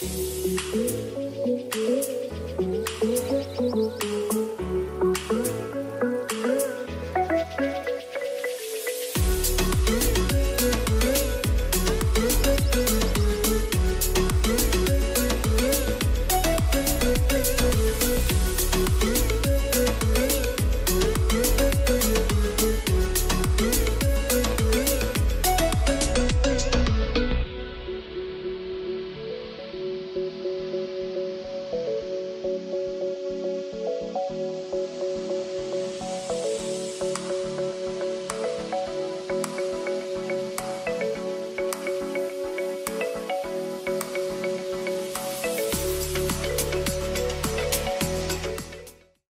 Música